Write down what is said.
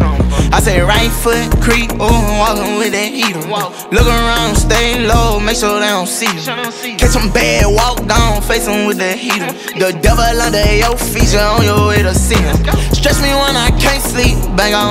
I say right foot creep, oh, walking with that heater. Look around, stay low, make sure they don't see you. Catch some bad, walk down, face them with that heater. The devil under your feet, you on your way to see him. Stress me when I can't sleep, bang on.